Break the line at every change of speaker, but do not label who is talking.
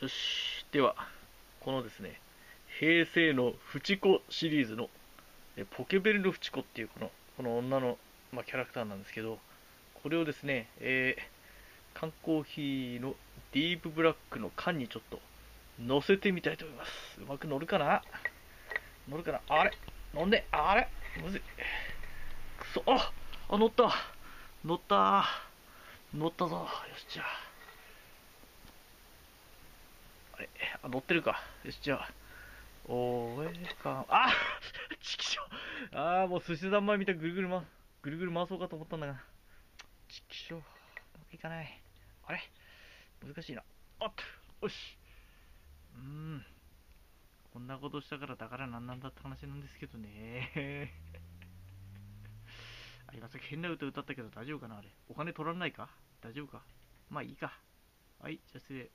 よし。では、このですね、平成のフチコシリーズの、えポケベルのフチコっていうこの、この女の、まあ、キャラクターなんですけど、これをですね、えー、缶コーヒーのディープブラックの缶にちょっと乗せてみたいと思います。うまく乗るかな？乗るかな？あれ？乗んであれ？むずい。くそ、ああ、乗った乗った乗ったぞ。よし、じゃあ。あ、乗ってるか。よし、じゃあ。おーえか、あ ちきしょあー、もう寿司三昧みたいにぐるぐるま、ぐるぐる回そうかと思ったんだが。ちきしょうまくいかない。あれ？難しいな。あっとよし。うーん。こんなことしたからだからなんなんだって話なんですけどね。あ、今さっき変な歌歌ったけど大丈夫かなあれ。お金取らないか？大丈夫か？まあいいか。はい、じゃあ失礼。